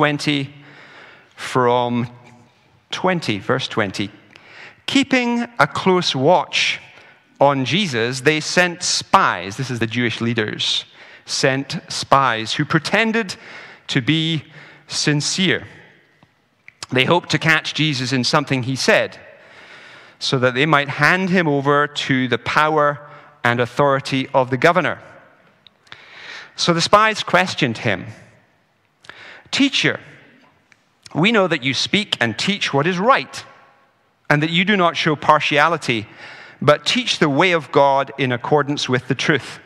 20 from 20, verse 20. Keeping a close watch on Jesus, they sent spies. This is the Jewish leaders sent spies who pretended to be sincere. They hoped to catch Jesus in something he said so that they might hand him over to the power and authority of the governor. So the spies questioned him Teacher, we know that you speak and teach what is right, and that you do not show partiality, but teach the way of God in accordance with the truth.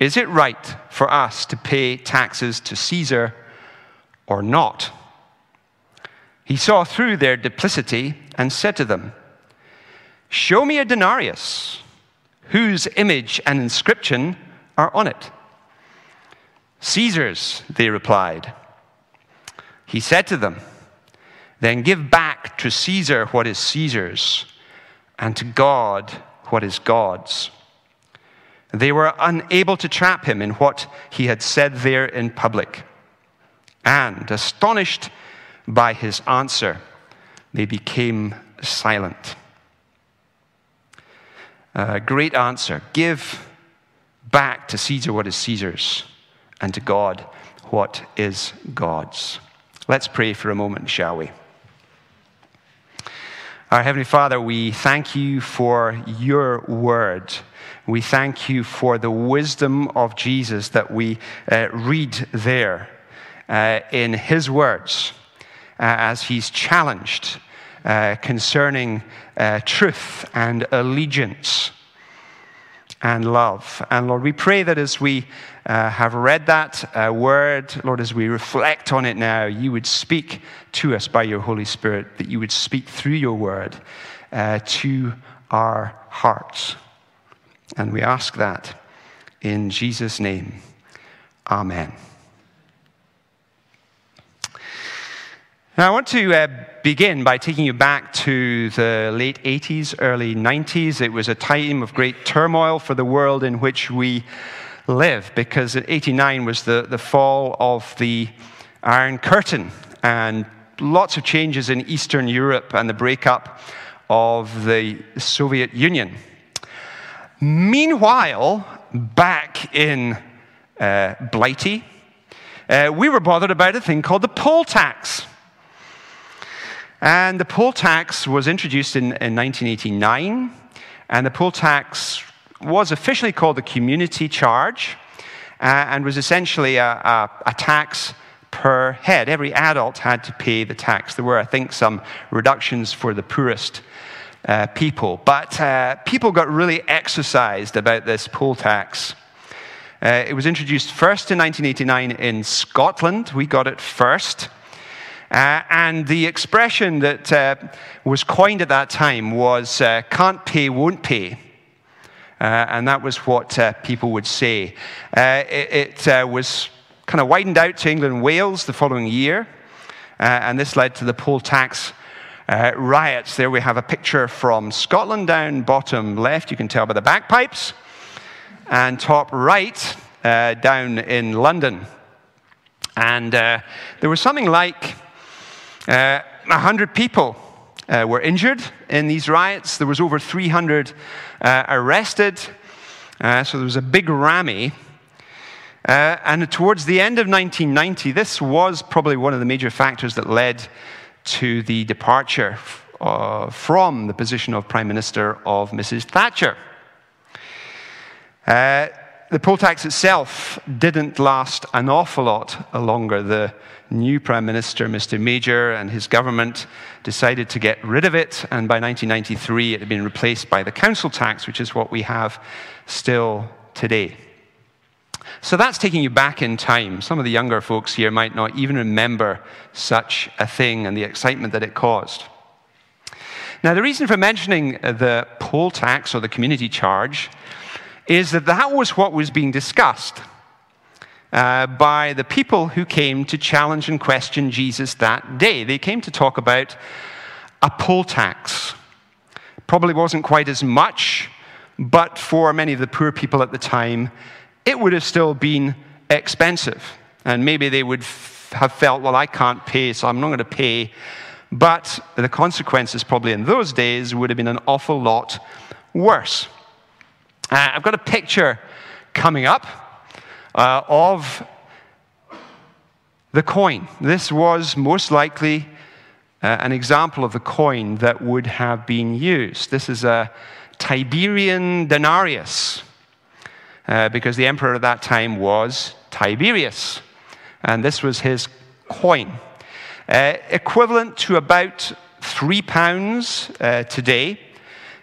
Is it right for us to pay taxes to Caesar or not? He saw through their duplicity and said to them, Show me a denarius whose image and inscription are on it. Caesar's, they replied. He said to them, Then give back to Caesar what is Caesar's, and to God what is God's. They were unable to trap him in what he had said there in public. And, astonished by his answer, they became silent. A great answer. Give back to Caesar what is Caesar's, and to God what is God's. Let's pray for a moment, shall we? Our Heavenly Father, we thank you for your word. We thank you for the wisdom of Jesus that we uh, read there uh, in his words uh, as he's challenged uh, concerning uh, truth and allegiance and love. And Lord, we pray that as we uh, have read that uh, word, Lord, as we reflect on it now, you would speak to us by your Holy Spirit, that you would speak through your word uh, to our hearts. And we ask that in Jesus' name. Amen. Now, I want to uh, begin by taking you back to the late 80s, early 90s. It was a time of great turmoil for the world in which we live because 89 was the, the fall of the Iron Curtain and lots of changes in Eastern Europe and the breakup of the Soviet Union. Meanwhile, back in uh, Blighty, uh, we were bothered about a thing called the poll tax. And the poll tax was introduced in, in 1989, and the poll tax was officially called the community charge uh, and was essentially a, a, a, tax per head. Every adult had to pay the tax. There were, I think, some reductions for the poorest uh, people, but uh, people got really exercised about this poll tax. Uh, it was introduced first in 1989 in Scotland. We got it first. Uh, and the expression that uh, was coined at that time was uh, can't pay, won't pay. Uh, and that was what uh, people would say. Uh, it, it was kind of widened out to England and Wales the following year. and this led to the poll tax riots. There we have a picture from Scotland down bottom left. You can tell by the bagpipes. And top right, down in London. And there was something like uh, 100 people uh, were injured in these riots. There was over 300 uh, arrested. Uh, so there was a big rammy. Uh, and towards the end of 1990, this was probably one of the major factors that led to the departure uh, from the position of Prime Minister of Mrs. Thatcher. the poll tax itself didn't last an awful lot longer. The new Prime Minister, Mr. Major, and his government decided to get rid of it, and by 1993 it had been replaced by the council tax, which is what we have still today. So that's taking you back in time. Some of the younger folks here might not even remember such a thing and the excitement that it caused. Now, the reason for mentioning the poll tax or the community charge is that that was what was being discussed uh, by the people who came to challenge and question Jesus that day. They came to talk about a poll tax. Probably wasn't quite as much, but for many of the poor people at the time, it would have still been expensive. And maybe they would have felt, well, I can't pay, so I'm not going to pay. But the consequences, probably in those days, would have been an awful lot worse. Uh, I've got a picture coming up uh, of the coin. This was most likely uh, an example of the coin that would have been used. This is a Tiberian denarius, uh, because the emperor at that time was Tiberius, and this was his coin, uh, equivalent to about three pounds uh, today.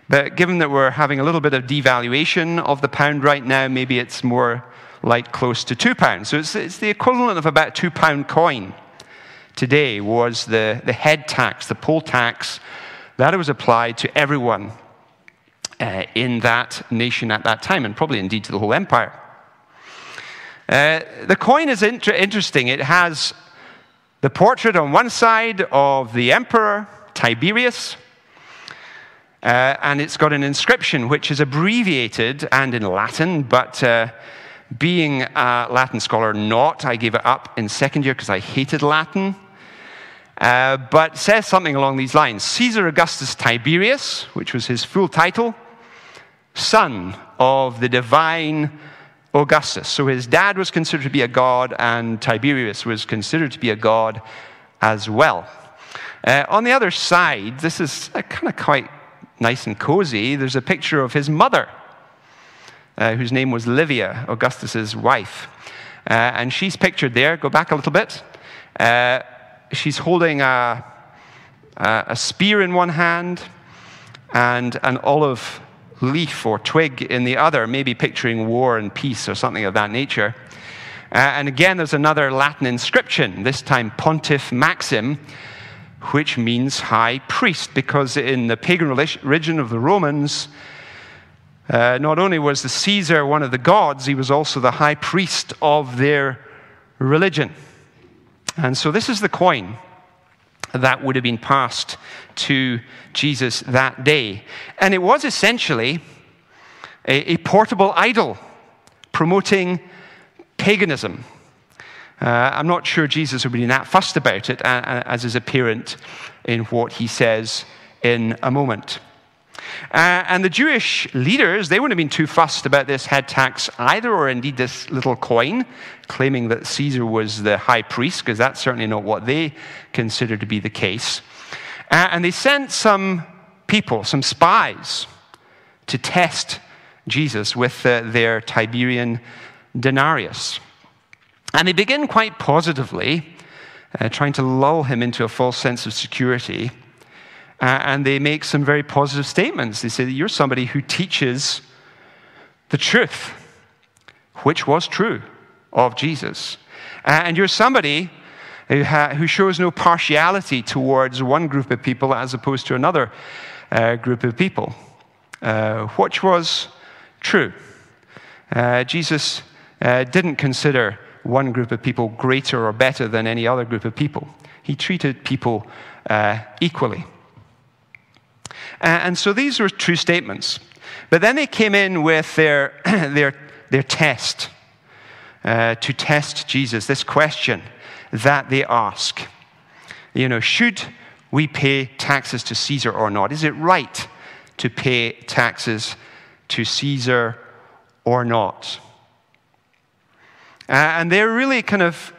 But given that we're having a little bit of devaluation of the pound right now, maybe it's more like close to two pounds. So it's, it's the equivalent of about two pound coin today was the, the head tax, the poll tax that was applied to everyone uh, in that nation at that time, and probably indeed to the whole empire. Uh, the coin is inter- interesting. It has the portrait on one side of the emperor, Tiberius, uh, and it's got an inscription which is abbreviated and in Latin, but uh, being a Latin scholar, not. I gave it up in second year because I hated Latin. Uh, but says something along these lines Caesar Augustus Tiberius, which was his full title, son of the divine Augustus. So his dad was considered to be a god, and Tiberius was considered to be a god as well. Uh, on the other side, this is kind of quite nice and cozy. There's a picture of his mother, uh, whose name was Livia, Augustus's wife. Uh, and she's pictured there. Go back a little bit. Uh, she's holding a, a spear in one hand and an olive leaf or twig in the other, maybe picturing war and peace or something of that nature. Uh, and again, there's another Latin inscription, this time Pontiff Maxim, which means high priest, because in the pagan religion of the Romans, uh, not only was the Caesar one of the gods, he was also the high priest of their religion. And so this is the coin that would have been passed to Jesus that day. And it was essentially a, a portable idol promoting paganism. Uh, I'm not sure Jesus would be that fussed about it, uh, uh, as is apparent in what he says in a moment. Uh, and the Jewish leaders, they wouldn't have been too fussed about this head tax either, or indeed this little coin, claiming that Caesar was the high priest, because that's certainly not what they considered to be the case. Uh, and they sent some people, some spies, to test Jesus with uh, their Tiberian denarius. And they begin quite positively, uh, trying to lull him into a false sense of security. Uh, and they make some very positive statements. They say that you're somebody who teaches the truth, which was true of Jesus. Uh, and you're somebody who, ha- who, shows no partiality towards one group of people as opposed to another uh, group of people, uh, which was true. Uh, Jesus uh, didn't consider one group of people greater or better than any other group of people. He treated people equally. Uh, and so these were true statements. But then they came in with their, their, their test uh, to test Jesus, this question that they ask. You know, should we pay taxes to Caesar or not? Is it right to pay taxes to Caesar or not? Uh, and they're really kind of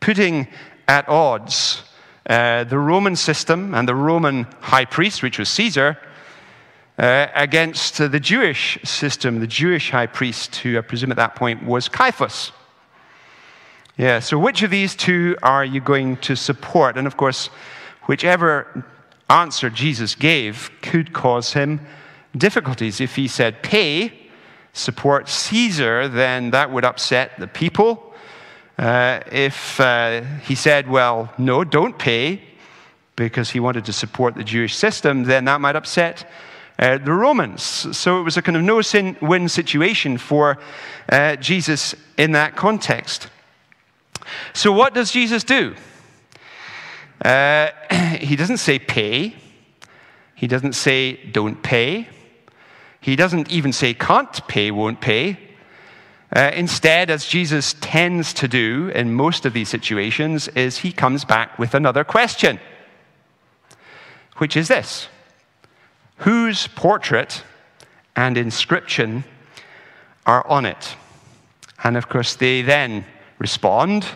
putting at odds uh, the Roman system and the Roman high priest, which was Caesar, uh, against the Jewish system, the Jewish high priest, who I presume at that point was Caiaphas. Yeah, so which of these two are you going to support? And of course, whichever answer Jesus gave could cause him difficulties. If he said, pay, support Caesar, then that would upset the people uh, if uh, he said, well, no, don't pay, because he wanted to support the Jewish system, then that might upset uh, the Romans. So it was a kind of no win situation for uh, Jesus in that context. So, what does Jesus do? Uh, he doesn't say pay, he doesn't say don't pay, he doesn't even say can't pay, won't pay. Uh, instead, as Jesus tends to do in most of these situations, is he comes back with another question, which is this Whose portrait and inscription are on it? And of course, they then respond.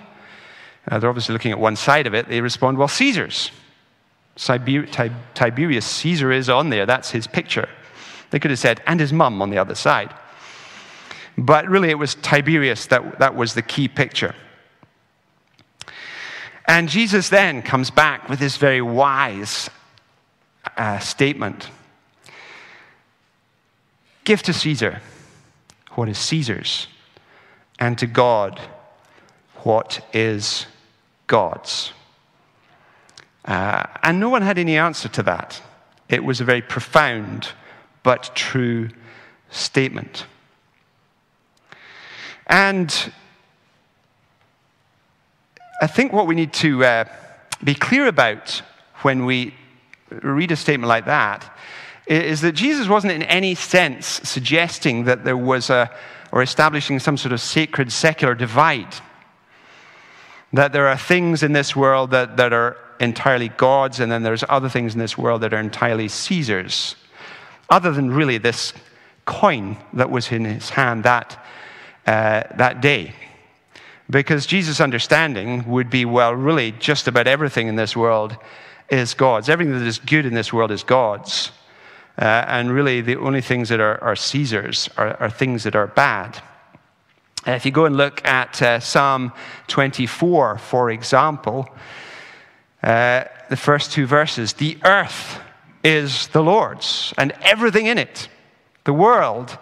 Uh, they're obviously looking at one side of it. They respond, Well, Caesar's. Tiberius Caesar is on there. That's his picture. They could have said, and his mum on the other side. But really, it was Tiberius that, that was the key picture. And Jesus then comes back with this very wise uh, statement Give to Caesar what is Caesar's, and to God what is God's. Uh, and no one had any answer to that. It was a very profound but true statement. And I think what we need to uh, be clear about when we read a statement like that is that Jesus wasn't in any sense suggesting that there was a, or establishing some sort of sacred secular divide. That there are things in this world that, that are entirely God's, and then there's other things in this world that are entirely Caesar's. Other than really this coin that was in his hand that uh, that day. Because Jesus' understanding would be well, really, just about everything in this world is God's. Everything that is good in this world is God's. Uh, and really, the only things that are, are Caesar's are, are, things that are bad. Uh, if you go and look at uh, Psalm 24, for example, uh, the first two verses the earth is the Lord's and everything in it, the world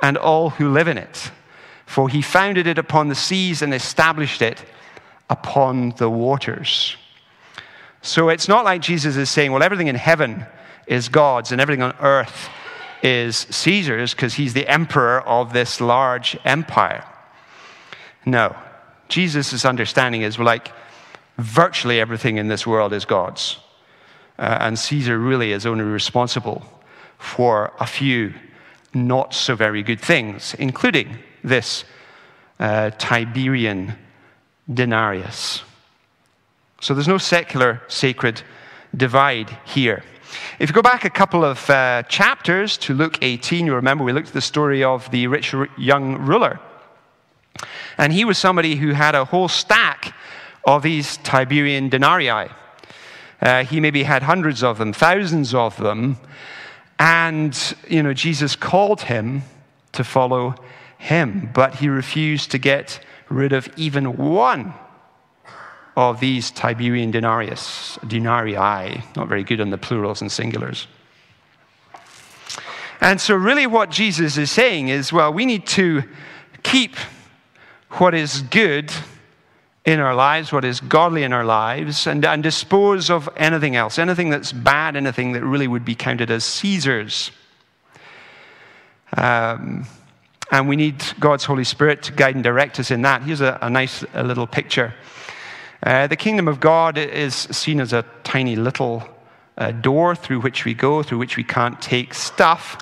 and all who live in it. For he founded it upon the seas and established it upon the waters. So it's not like Jesus is saying, well, everything in heaven is God's and everything on earth is Caesar's because he's the emperor of this large empire. No. Jesus' understanding is like virtually everything in this world is God's. Uh, and Caesar really is only responsible for a few not so very good things, including this uh, Tiberian denarius. So there's no secular sacred divide here. If you go back a couple of uh, chapters to Luke 18, you remember we looked at the story of the rich young ruler. And he was somebody who had a whole stack of these Tiberian denarii. Uh, he maybe had hundreds of them, thousands of them. And, you know, Jesus called him to follow him, but he refused to get rid of even one of these Tiberian denarius, denarii, not very good on the plurals and singulars. And so, really, what Jesus is saying is well, we need to keep what is good in our lives, what is godly in our lives, and, and dispose of anything else, anything that's bad, anything that really would be counted as Caesar's. Um, and we need God's Holy Spirit to guide and direct us in that. Here's a, a nice a little picture. Uh, the kingdom of God is seen as a tiny little uh, door through which we go, through which we can't take stuff.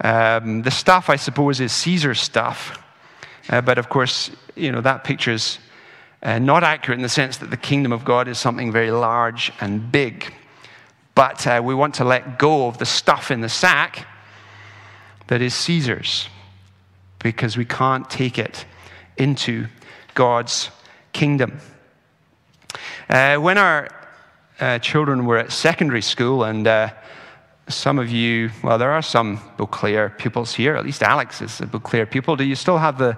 Um, the stuff, I suppose, is Caesar's stuff. Uh, but of course, you know, that picture is uh, not accurate in the sense that the kingdom of God is something very large and big. But uh, we want to let go of the stuff in the sack that is Caesar's because we can't take it into God's kingdom. Uh, when our uh, children were at secondary school, and uh, some of you, well, there are some Boclair pupils here, at least Alex is a Boclair pupil. Do you still have the,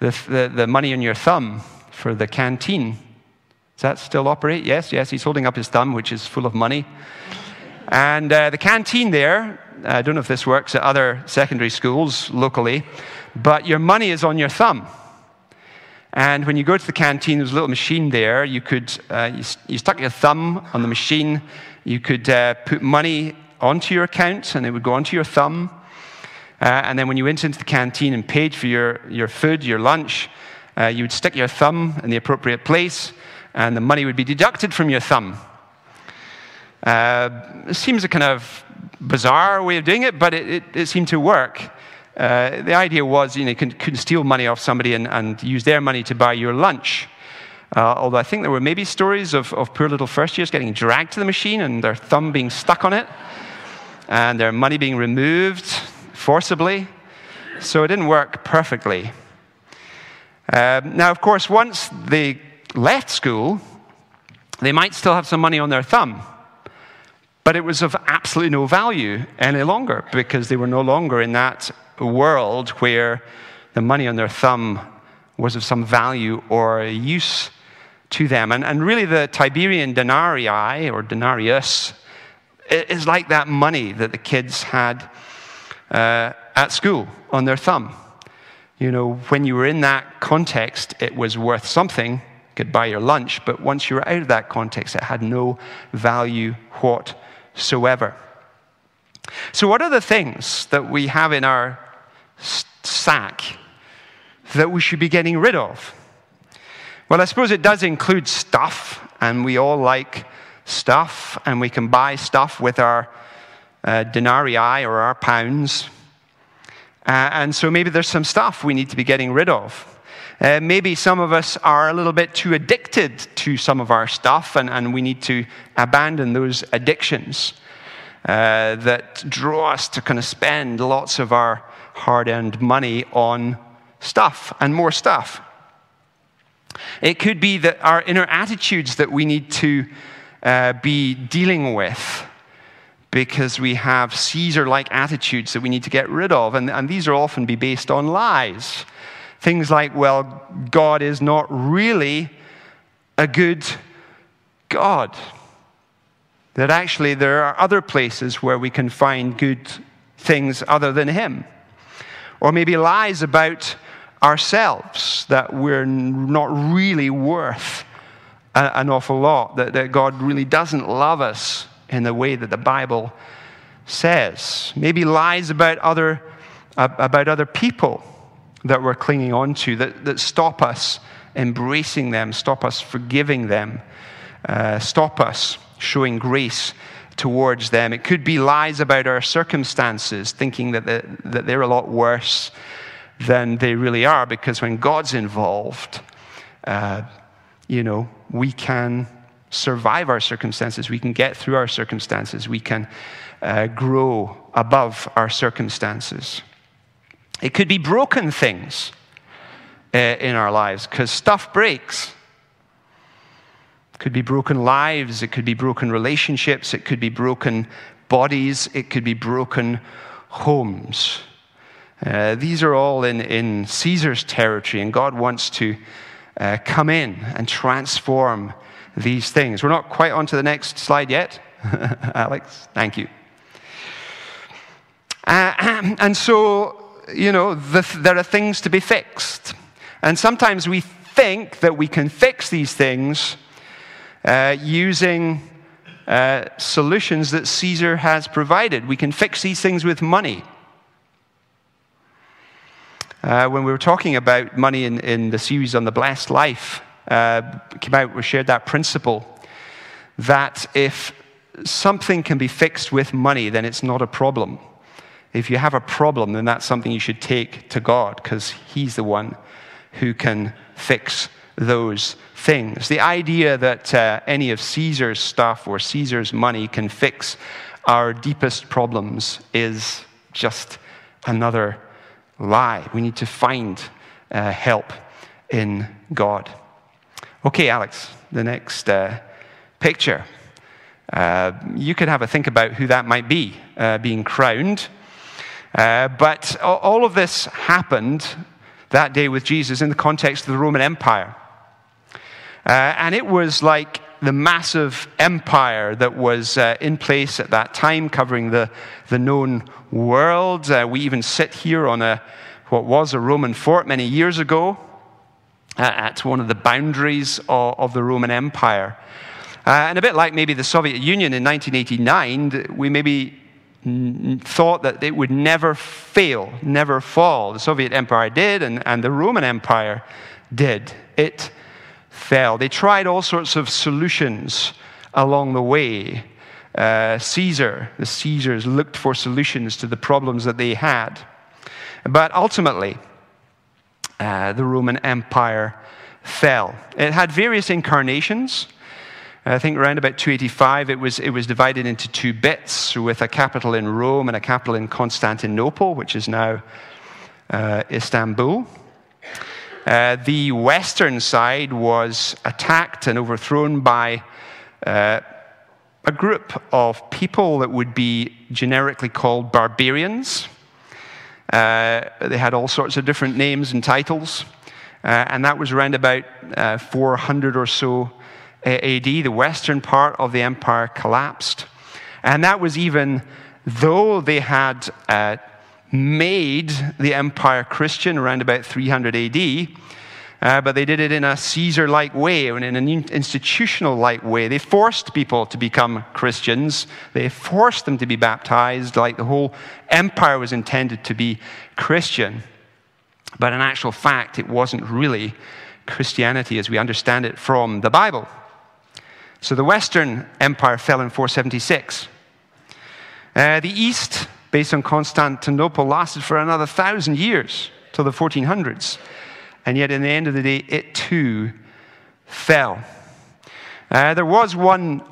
the, the, the money in your thumb for the canteen? Does that still operate? Yes, yes, he's holding up his thumb, which is full of money. And uh, the canteen there, I don't know if this works at other secondary schools locally, but your money is on your thumb. And when you go to the canteen, there's a little machine there. You could, uh, you, you, stuck your thumb on the machine. You could uh, put money onto your account, and it would go onto your thumb. Uh, and then when you went into the canteen and paid for your, your food, your lunch, uh, you would stick your thumb in the appropriate place, and the money would be deducted from your thumb. Uh, seems a kind of bizarre way of doing it, but it, it, it seemed to work. Uh, the idea was you know, you could, steal money off somebody and, and, use their money to buy your lunch. Uh, although I think there were maybe stories of, of poor little first years getting dragged to the machine and their thumb being stuck on it and their money being removed forcibly. So it didn't work perfectly. Uh, now, of course, once they left school, they might still have some money on their thumb. But it was of absolutely no value any longer because they were no longer in that world where the money on their thumb was of some value or use to them. And, and really, the Tiberian denarii or denarius is like that money that the kids had uh, at school on their thumb. You know, when you were in that context, it was worth something, could buy your lunch, but once you were out of that context, it had no value whatsoever. So, what are the things that we have in our sack that we should be getting rid of? Well, I suppose it does include stuff, and we all like stuff, and we can buy stuff with our uh, denarii or our pounds. Uh, and so maybe there's some stuff we need to be getting rid of. Uh, maybe some of us are a little bit too addicted to some of our stuff, and, and we need to abandon those addictions uh, that draw us to kind of spend lots of our hard earned money on stuff and more stuff. It could be that our inner attitudes that we need to uh, be dealing with because we have Caesar like attitudes that we need to get rid of. And, and these are often be based on lies. Things like, well, God is not really a good God. That actually there are other places where we can find good things other than Him. Or maybe lies about ourselves, that we're not really worth an awful lot, that, that God really doesn't love us in the way that the Bible says. Maybe lies about other, about other people that we're clinging on to that, that stop us embracing them, stop us forgiving them, uh, stop us showing grace towards them. It could be lies about our circumstances, thinking that, the, that they're a lot worse than they really are, because when God's involved, uh, you know, we can survive our circumstances, we can get through our circumstances, we can uh, grow above our circumstances. It could be broken things uh, in our lives because stuff breaks. It could be broken lives, it could be broken relationships, it could be broken bodies, it could be broken homes. Uh, these are all in, in Caesar's territory, and God wants to uh, come in and transform these things. We're not quite on to the next slide yet. Alex, thank you. Uh, and so, you know, the, there are things to be fixed. And sometimes we think that we can fix these things uh, using uh, solutions that Caesar has provided. We can fix these things with money. Uh, when we were talking about money in, in the series on the blessed life, uh, came out, we shared that principle that if something can be fixed with money, then it's not a problem. If you have a problem, then that's something you should take to God because He's the one who can fix those things. The idea that uh, any of Caesar's stuff or Caesar's money can fix our deepest problems is just another lie. We need to find uh, help in God. Okay, Alex, the next uh, picture. Uh, you could have a think about who that might be uh, being crowned. Uh, but all of this happened that day with Jesus in the context of the Roman Empire. Uh, and it was like the massive empire that was uh, in place at that time, covering the, the known world. Uh, we even sit here on a, what was a Roman fort many years ago uh, at one of the boundaries of, of the Roman Empire. And a bit like maybe the Soviet Union in 1989, we maybe thought that it would never fail, never fall. The Soviet Empire did, and, and the Roman Empire did. It fell. They tried all sorts of solutions along the way. Uh, Caesar, the Caesars looked for solutions to the problems that they had. But ultimately, uh, the Roman Empire fell. It had various incarnations. I think around about 285, it was, it was divided into two bits with a capital in Rome and a capital in Constantinople, which is now uh, Istanbul. Uh, the western side was attacked and overthrown by uh, a group of people that would be generically called barbarians. Uh, they had all sorts of different names and titles, uh, and that was around about uh, 400 or so AD. The western part of the empire collapsed. And that was even though they had uh, made the empire Christian around about 300 AD, uh, but they did it in a Caesar like way and in an institutional like way. They forced people to become Christians, they forced them to be baptized, like the whole empire was intended to be Christian. But in actual fact, it wasn't really Christianity as we understand it from the Bible. So the Western Empire fell in 476. Uh, the East, based on Constantinople, lasted for another thousand years, till the 1400s. And yet, in the end of the day, it too fell. Uh, there was one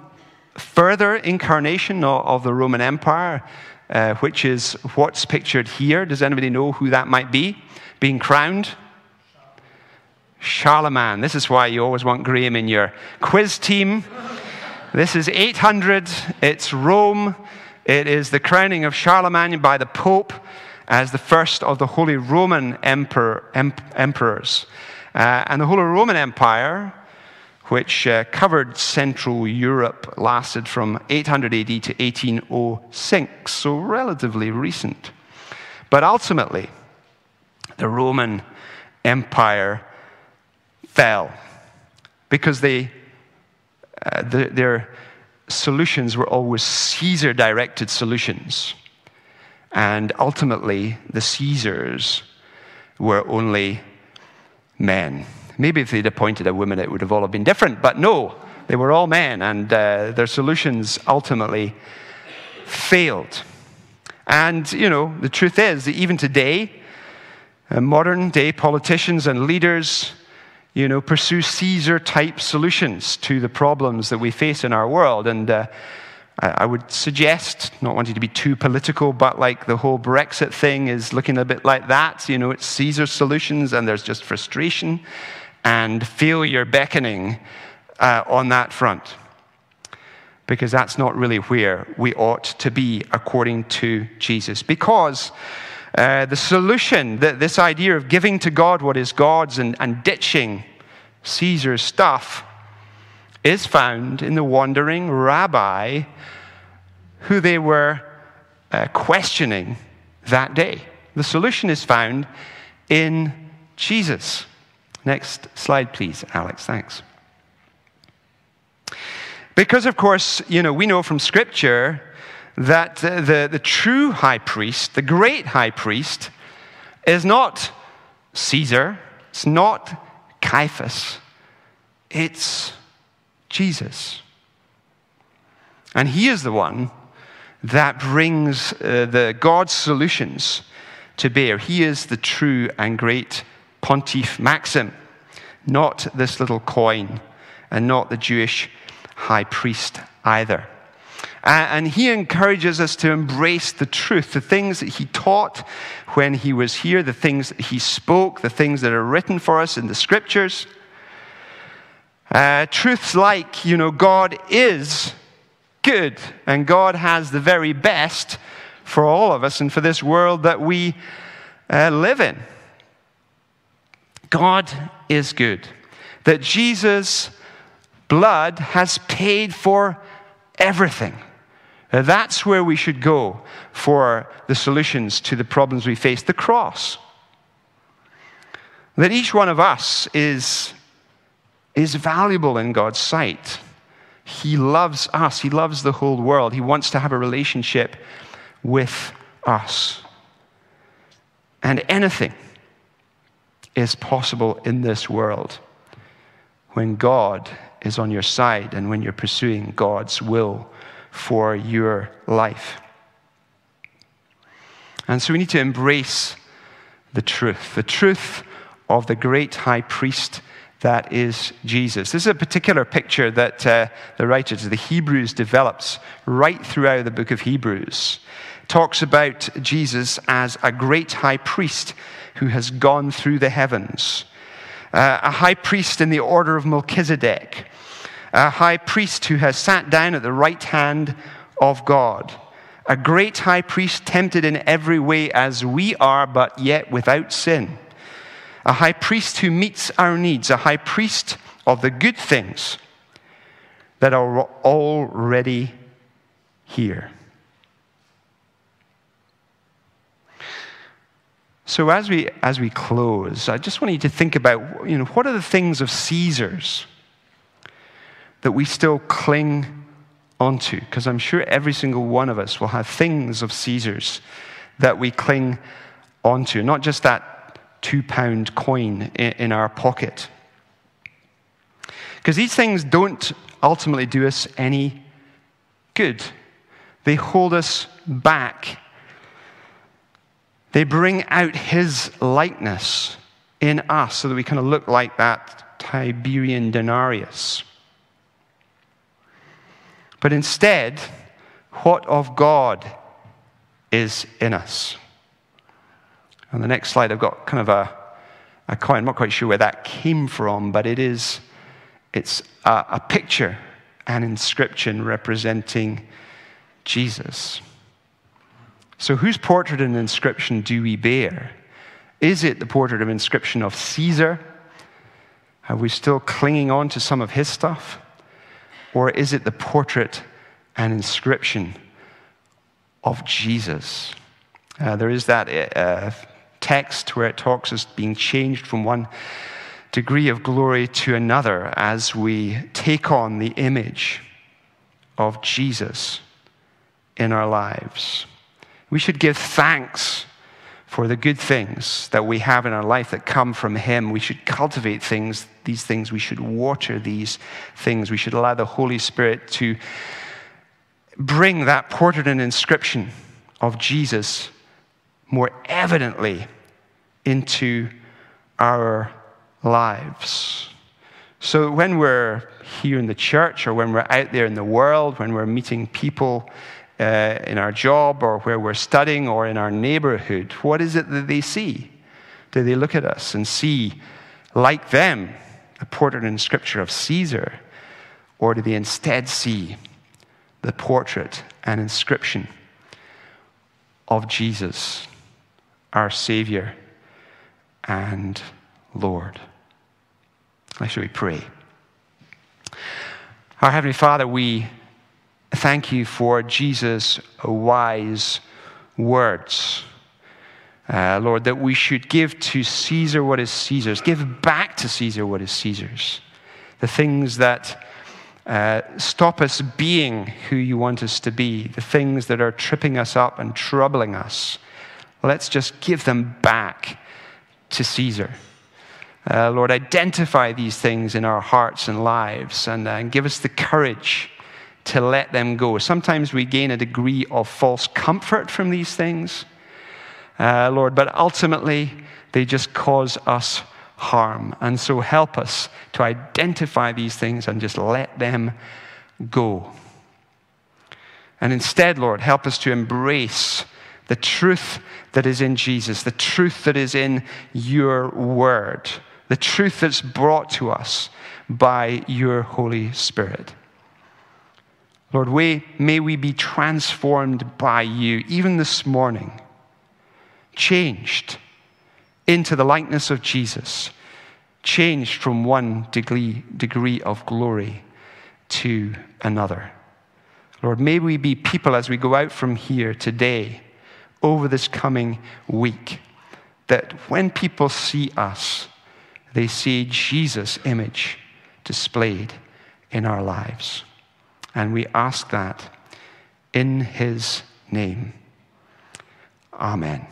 further incarnation of, the Roman Empire, uh, which is what's pictured here. Does anybody know who that might be? Being crowned? Charlemagne. This is why you always want Graham in your quiz team. This is 800. It's Rome. It is the crowning of Charlemagne by the Pope as the first of the Holy Roman emperor, em, emperors. Uh, and the Holy Roman Empire, which uh, covered Central Europe, lasted from 800 AD to 1806, so relatively recent. But ultimately, the Roman Empire fell because they, uh, the, their solutions were always Caesar directed solutions. And ultimately, the Caesars were only men. Maybe if they'd appointed a woman, it would have all been different, but no, they were all men, and uh, their solutions ultimately failed. And, you know, the truth is that even today, uh, modern day politicians and leaders you know, pursue Caesar type solutions to the problems that we face in our world. And uh, I would suggest, not wanting to be too political, but like the whole Brexit thing is looking a bit like that. You know, it's Caesar solutions, and there's just frustration and failure beckoning uh, on that front. Because that's not really where we ought to be according to Jesus. Because uh, the solution, that this idea of giving to God what is God's and, and ditching Caesar's stuff, is found in the wandering rabbi who they were uh, questioning that day. The solution is found in Jesus. Next slide, please, Alex. Thanks. Because, of course, you know, we know from Scripture that the, the, true high priest, the great high priest, is not Caesar, it's not Caiaphas, it's Jesus. And he is the one that brings uh, the God's solutions to bear. He is the true and great Pontiff Maxim, not this little coin, and not the Jewish high priest either. And he encourages us to embrace the truth, the things that he taught when he was here, the things that he spoke, the things that are written for us in the scriptures. Uh, truths like, you know, God is good and God has the very best for all of us and for this world that we uh, live in. God is good. That Jesus' blood has paid for everything. That's where we should go for the solutions to the problems we face the cross. That each one of us is, is valuable in God's sight. He loves us, He loves the whole world. He wants to have a relationship with us. And anything is possible in this world when God is on your side and when you're pursuing God's will for your life. And so we need to embrace the truth, the truth of the great high priest that is Jesus. This is a particular picture that uh, the writers of the Hebrews develops right throughout the book of Hebrews. Talks about Jesus as a great high priest who has gone through the heavens, uh, a high priest in the order of Melchizedek, a high priest who has sat down at the right hand of God, a great high priest tempted in every way as we are, but yet without sin. A high priest who meets our needs, a high priest of the good things that are already here. So as we as we close, I just want you to think about you know what are the things of Caesar's that we still cling onto because I'm sure every single one of us will have things of Caesar's that we cling onto, not just that two pound coin in our pocket. Because these things don't ultimately do us any good, they hold us back. They bring out his likeness in us so that we kind of look like that Tiberian denarius. But instead, what of God is in us? On the next slide, I've got kind of a, a coin. I'm not quite sure where that came from, but it is it's a, a picture, an inscription representing Jesus. So, whose portrait and inscription do we bear? Is it the portrait and inscription of Caesar? Are we still clinging on to some of his stuff? Or is it the portrait and inscription of Jesus? Uh, there is that uh, text where it talks as being changed from one degree of glory to another as we take on the image of Jesus in our lives. We should give thanks for the good things that we have in our life that come from Him. We should cultivate things, these things. We should water these things. We should allow the Holy Spirit to bring that portrait and inscription of Jesus more evidently into our lives. So when we're here in the church or when we're out there in the world, when we're meeting people uh, in our job or where we're studying or in our neighborhood, what is it that they see? Do they look at us and see, like them, the portrait in Scripture of Caesar? Or do they instead see the portrait and inscription of Jesus? our Savior and Lord. Let's we pray. Our Heavenly Father, we thank you for Jesus' wise words. Uh, Lord, that we should give to Caesar what is Caesar's, give back to Caesar what is Caesar's. The things that uh, stop us being who you want us to be, the things that are tripping us up and troubling us. Let's just give them back to Caesar. Uh, Lord, identify these things in our hearts and lives and, uh, and give us the courage to let them go. Sometimes we gain a degree of false comfort from these things, uh, Lord, but ultimately they just cause us harm. And so help us to identify these things and just let them go. And instead, Lord, help us to embrace the truth that is in Jesus, the truth that is in your word, the truth that's brought to us by your Holy Spirit. Lord, we, may we be transformed by you, even this morning, changed into the likeness of Jesus, changed from one degree, degree of glory to another. Lord, may we be people as we go out from here today over this coming week that when people see us, they see Jesus' image displayed in our lives. And we ask that in his name. Amen.